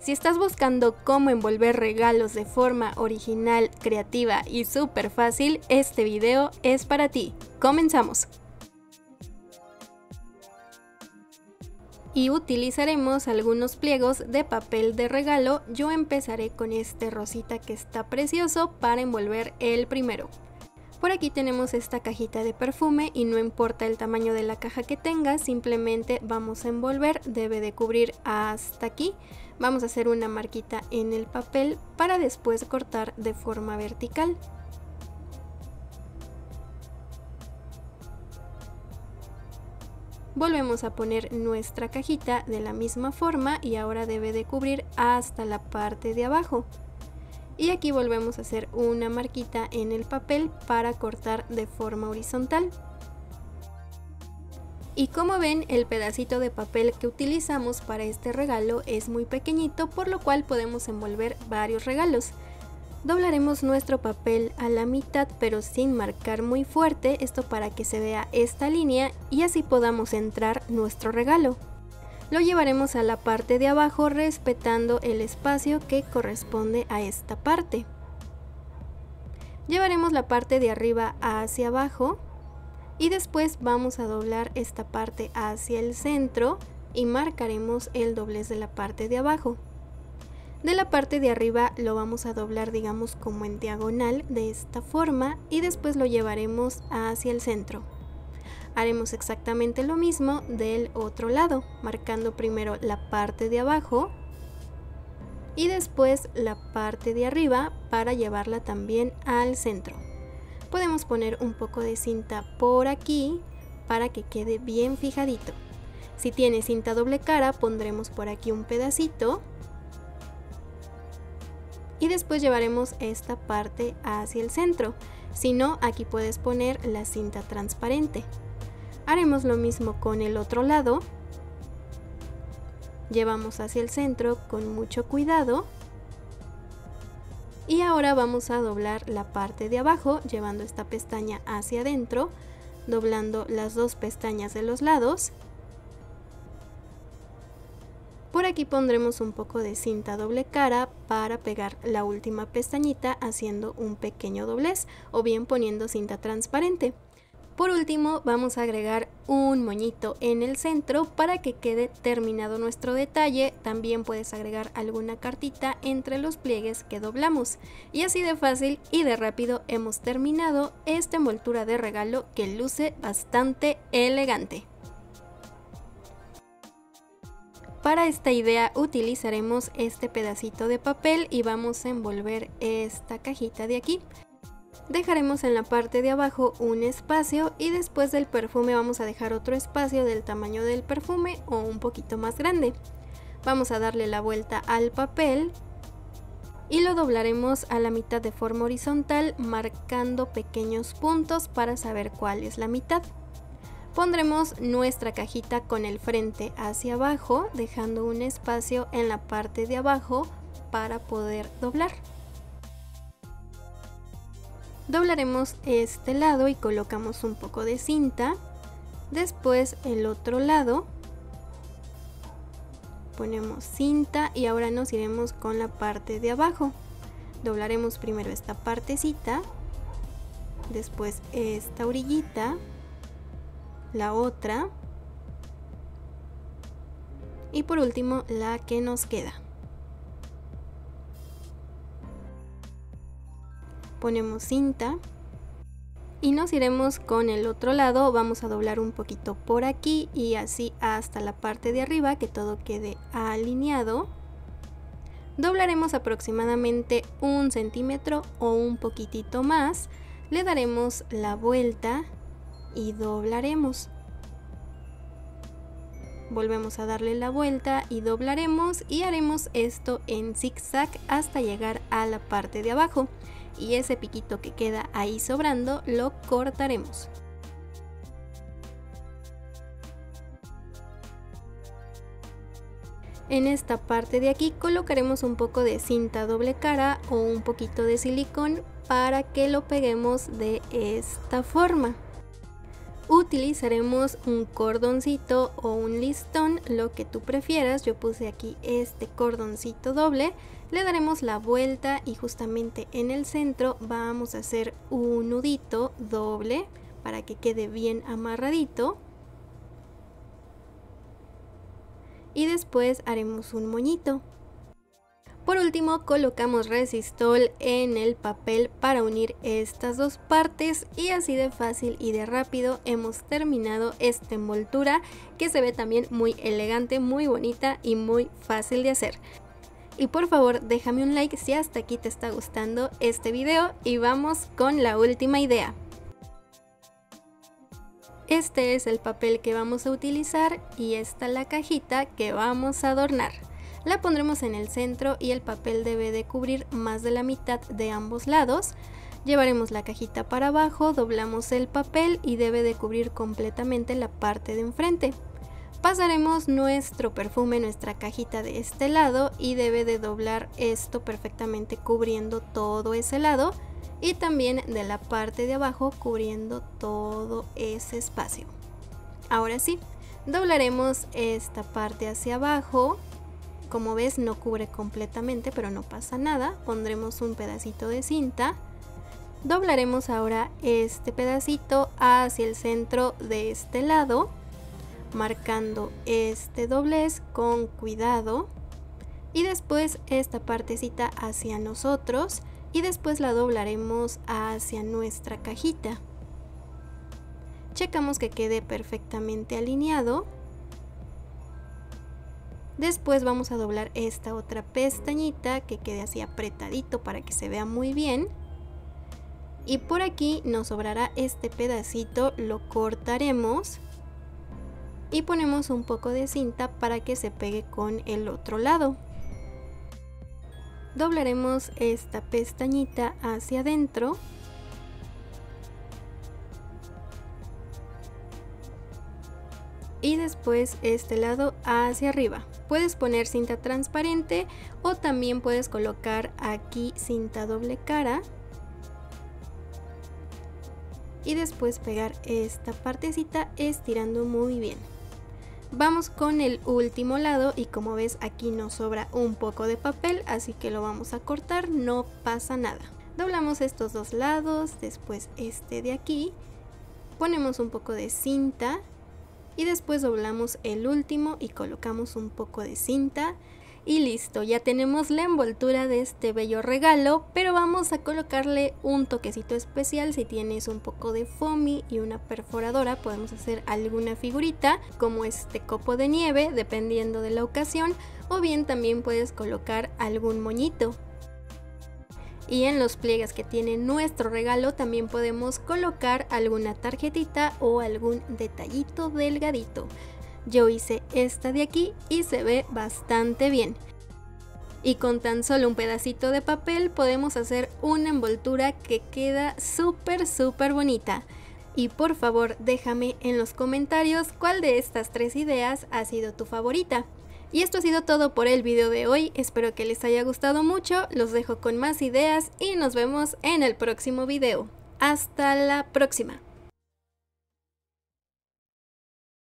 Si estás buscando cómo envolver regalos de forma original, creativa y súper fácil, este video es para ti. Comenzamos. Y utilizaremos algunos pliegos de papel de regalo. Yo empezaré con este rosita que está precioso para envolver el primero. Por aquí tenemos esta cajita de perfume y no importa el tamaño de la caja que tenga, simplemente vamos a envolver, debe de cubrir hasta aquí. Vamos a hacer una marquita en el papel para después cortar de forma vertical. Volvemos a poner nuestra cajita de la misma forma y ahora debe de cubrir hasta la parte de abajo y aquí volvemos a hacer una marquita en el papel para cortar de forma horizontal. Y como ven el pedacito de papel que utilizamos para este regalo es muy pequeñito por lo cual podemos envolver varios regalos. Doblaremos nuestro papel a la mitad pero sin marcar muy fuerte, esto para que se vea esta línea y así podamos entrar nuestro regalo lo llevaremos a la parte de abajo respetando el espacio que corresponde a esta parte. Llevaremos la parte de arriba hacia abajo y después vamos a doblar esta parte hacia el centro y marcaremos el doblez de la parte de abajo. De la parte de arriba lo vamos a doblar digamos como en diagonal de esta forma y después lo llevaremos hacia el centro. Haremos exactamente lo mismo del otro lado, marcando primero la parte de abajo y después la parte de arriba para llevarla también al centro. Podemos poner un poco de cinta por aquí para que quede bien fijadito. Si tiene cinta doble cara pondremos por aquí un pedacito y después llevaremos esta parte hacia el centro. Si no, aquí puedes poner la cinta transparente. Haremos lo mismo con el otro lado. Llevamos hacia el centro con mucho cuidado. Y ahora vamos a doblar la parte de abajo llevando esta pestaña hacia adentro, doblando las dos pestañas de los lados. Por aquí pondremos un poco de cinta doble cara para pegar la última pestañita haciendo un pequeño doblez o bien poniendo cinta transparente. Por último vamos a agregar un moñito en el centro para que quede terminado nuestro detalle. También puedes agregar alguna cartita entre los pliegues que doblamos. Y así de fácil y de rápido hemos terminado esta envoltura de regalo que luce bastante elegante. Para esta idea utilizaremos este pedacito de papel y vamos a envolver esta cajita de aquí. Dejaremos en la parte de abajo un espacio y después del perfume vamos a dejar otro espacio del tamaño del perfume o un poquito más grande. Vamos a darle la vuelta al papel y lo doblaremos a la mitad de forma horizontal marcando pequeños puntos para saber cuál es la mitad. Pondremos nuestra cajita con el frente hacia abajo dejando un espacio en la parte de abajo para poder doblar. Doblaremos este lado y colocamos un poco de cinta. Después el otro lado. Ponemos cinta y ahora nos iremos con la parte de abajo. Doblaremos primero esta partecita. Después esta orillita. La otra. Y por último la que nos queda. Ponemos cinta y nos iremos con el otro lado, vamos a doblar un poquito por aquí y así hasta la parte de arriba que todo quede alineado. Doblaremos aproximadamente un centímetro o un poquitito más, le daremos la vuelta y doblaremos. Volvemos a darle la vuelta y doblaremos y haremos esto en zigzag hasta llegar a la parte de abajo y ese piquito que queda ahí sobrando lo cortaremos. En esta parte de aquí colocaremos un poco de cinta doble cara o un poquito de silicón para que lo peguemos de esta forma. Utilizaremos un cordoncito o un listón, lo que tú prefieras. Yo puse aquí este cordoncito doble. Le daremos la vuelta y justamente en el centro vamos a hacer un nudito doble para que quede bien amarradito. Y después haremos un moñito. Por último colocamos resistol en el papel para unir estas dos partes y así de fácil y de rápido hemos terminado esta envoltura que se ve también muy elegante, muy bonita y muy fácil de hacer. Y por favor déjame un like si hasta aquí te está gustando este video y vamos con la última idea. Este es el papel que vamos a utilizar y esta la cajita que vamos a adornar. La pondremos en el centro y el papel debe de cubrir más de la mitad de ambos lados. Llevaremos la cajita para abajo, doblamos el papel y debe de cubrir completamente la parte de enfrente. Pasaremos nuestro perfume, nuestra cajita de este lado y debe de doblar esto perfectamente cubriendo todo ese lado y también de la parte de abajo cubriendo todo ese espacio. Ahora sí, doblaremos esta parte hacia abajo como ves no cubre completamente, pero no pasa nada. Pondremos un pedacito de cinta. Doblaremos ahora este pedacito hacia el centro de este lado, marcando este doblez con cuidado. Y después esta partecita hacia nosotros y después la doblaremos hacia nuestra cajita. Checamos que quede perfectamente alineado Después vamos a doblar esta otra pestañita que quede así apretadito para que se vea muy bien. Y por aquí nos sobrará este pedacito, lo cortaremos y ponemos un poco de cinta para que se pegue con el otro lado. Doblaremos esta pestañita hacia adentro y después este lado hacia arriba. Puedes poner cinta transparente o también puedes colocar aquí cinta doble cara y después pegar esta partecita estirando muy bien. Vamos con el último lado y como ves aquí nos sobra un poco de papel así que lo vamos a cortar, no pasa nada. Doblamos estos dos lados, después este de aquí, ponemos un poco de cinta y después doblamos el último y colocamos un poco de cinta y listo, ya tenemos la envoltura de este bello regalo, pero vamos a colocarle un toquecito especial. Si tienes un poco de foamy y una perforadora, podemos hacer alguna figurita como este copo de nieve, dependiendo de la ocasión, o bien también puedes colocar algún moñito. Y en los pliegues que tiene nuestro regalo también podemos colocar alguna tarjetita o algún detallito delgadito. Yo hice esta de aquí y se ve bastante bien. Y con tan solo un pedacito de papel podemos hacer una envoltura que queda súper súper bonita. Y por favor déjame en los comentarios cuál de estas tres ideas ha sido tu favorita. Y esto ha sido todo por el video de hoy, espero que les haya gustado mucho, los dejo con más ideas y nos vemos en el próximo video. Hasta la próxima.